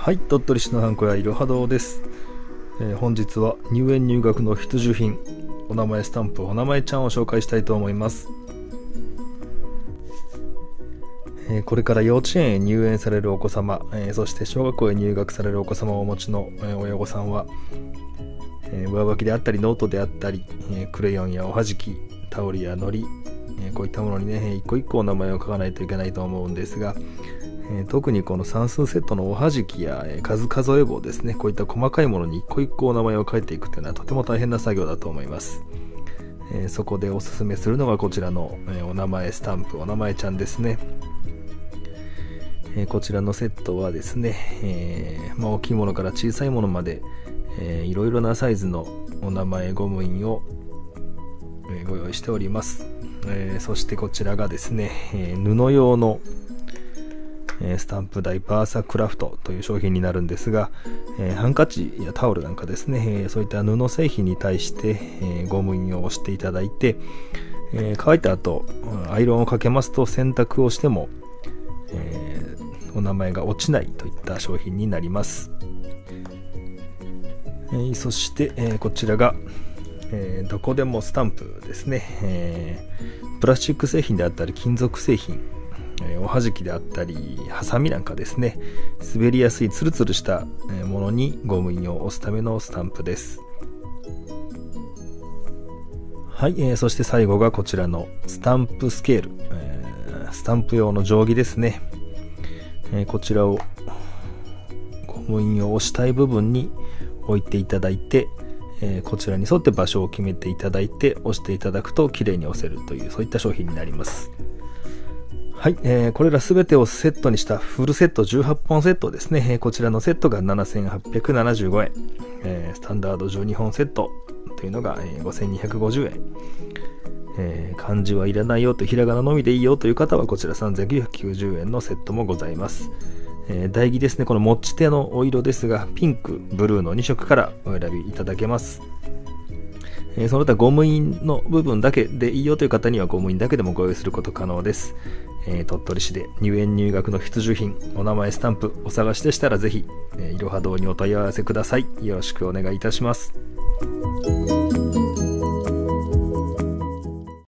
はい鳥取市のハンコ屋いろは堂です、えー、本日は入園入学の必需品お名前スタンプお名前ちゃんを紹介したいと思います。えこれから幼稚園へ入園されるお子様、えそして小学校へ入学されるお子様をお持ちの、え親御さんは、え上書きであったりノートであったり、えクレヨンやおはじきタオルやのり、えこういったものにね一個一個お名前を書かないといけないと思うんですが、え特にこの算数セットのおはじきや、え数数え棒ですねこういった細かいものに一個一個お名前を書いていくというのはとても大変な作業だと思います、えそこでおすすめするのがこちらの、えお名前スタンプお名前ちゃんですね。えこちらのセットはですね、え、まあ、大きいものから小さいものまで、えー、いろいろなサイズのお名前ゴム印を、えご用意しております、え、そしてこちらがですね、え布用のスタンプ台バーサクラフトという商品になるんですが、えハンカチやタオルなんかですね、えそういった布製品に対して、えゴム印を押していただいて、え乾いた後アイロンをかけますと洗濯をしても、えお名前が落ちないといった商品になります、え、そして、え、こちらが、え、どこでもスタンプですね、えプラスチック製品であったり金属製品おはじきであったりハサミなんかですね。滑りやすいツルツルしたものにゴム印を押すためのスタンプです。はい、えー、そして最後がこちらのスタンプスケール、えー、スタンプ用の定規ですね。えこちらをゴム印を押したい部分に置いていただいて、えこちらに沿って場所を決めていただいて押していただくと綺麗に押せるというそういった商品になります。はい、えー、これら全てをセットにしたフルセット18本セットですね、えー、こちらのセットが7875円、えー、スタンダード12本セットというのが、え5250円えー、漢字はいらないよとひらがなのみでいいよという方はこちら3990円のセットもございます。えー、台木ですね、この持ち手のお色ですが、ピンク、ブルーの2色からお選びいただけます。え、その他ゴム印の部分だけでいいよという方にはゴム印だけでもご用意すること可能です。え、鳥取市で入園入学の必需品、お名前スタンプお探しでしたらぜひ、いろは堂にお問い合わせください。よろしくお願いいたします。